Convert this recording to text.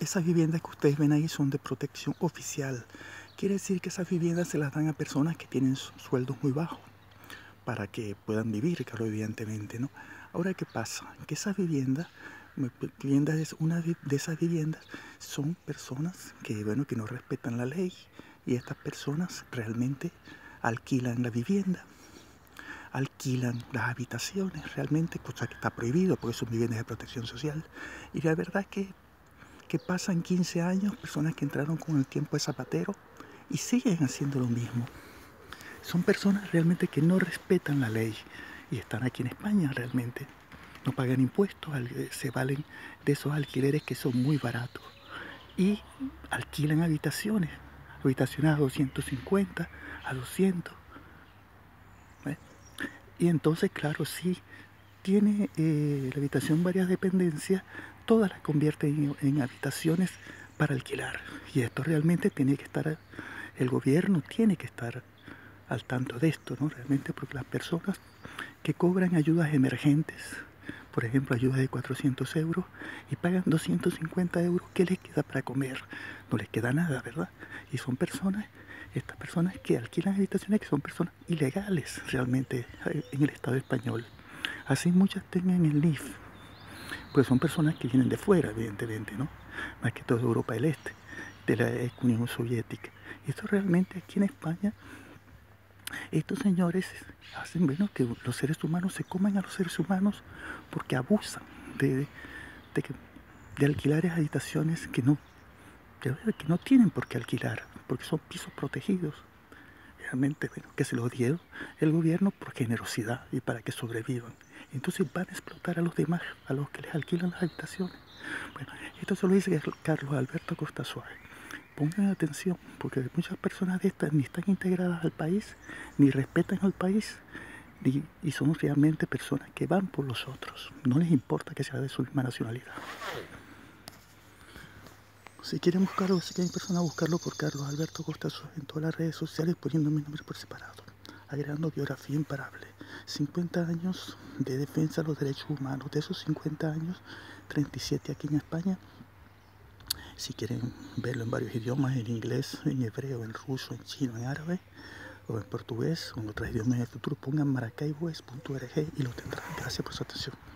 Esas viviendas que ustedes ven ahí son de protección oficial. Quiere decir que esas viviendas se las dan a personas que tienen sueldos muy bajos para que puedan vivir, claro, evidentemente, ¿no? Ahora, ¿qué pasa? Que esas viviendas, viviendas una de esas viviendas son personas que, bueno, que no respetan la ley y estas personas realmente alquilan la vivienda, alquilan las habitaciones, realmente, cosa que está prohibido porque son viviendas de protección social. Y la verdad es que que pasan 15 años, personas que entraron con el tiempo de zapatero y siguen haciendo lo mismo. Son personas realmente que no respetan la ley y están aquí en España realmente. No pagan impuestos, se valen de esos alquileres que son muy baratos y alquilan habitaciones, habitaciones a 250, a 200. Y entonces, claro, sí, tiene eh, la habitación varias dependencias, todas las convierten en, habitaciones para alquilar. Y esto realmente tiene que estar, el gobierno tiene que estar al tanto de esto, ¿no? Realmente porque las personas que cobran ayudas emergentes, por ejemplo, ayudas de 400 euros y pagan 250 euros, ¿qué les queda para comer? No les queda nada, ¿verdad? Y son personas, estas personas que alquilan habitaciones que son personas ilegales realmente en el Estado español. Así muchas tengan el NIF, pues son personas que vienen de fuera, evidentemente, ¿no? Más que todo de Europa del Este, de la Unión Soviética. Esto realmente aquí en España, estos señores hacen bueno, que los seres humanos se coman a los seres humanos porque abusan de, de, de alquilar habitaciones que no, que no tienen por qué alquilar, porque son pisos protegidos. Realmente, bueno, que se los dieron el gobierno por generosidad y para que sobrevivan. Entonces van a explotar a los demás, a los que les alquilan las habitaciones. Bueno, esto se lo dice Carlos Alberto Costa Suárez. Pongan atención, porque muchas personas de estas ni están integradas al país, ni respetan al país, y son realmente personas que van por los otros. No les importa que sea de su misma nacionalidad. Si quieren buscarlo, si quieren personas, buscarlo por Carlos Alberto Costa en todas las redes sociales poniendo mi nombre por separado agregando biografía imparable. 50 años de defensa de los derechos humanos. De esos 50 años, 37 aquí en España. Si quieren verlo en varios idiomas, en inglés, en hebreo, en ruso, en chino, en árabe, o en portugués, o en otros idiomas en el futuro, pongan maracaiboes.org y lo tendrán. Gracias por su atención.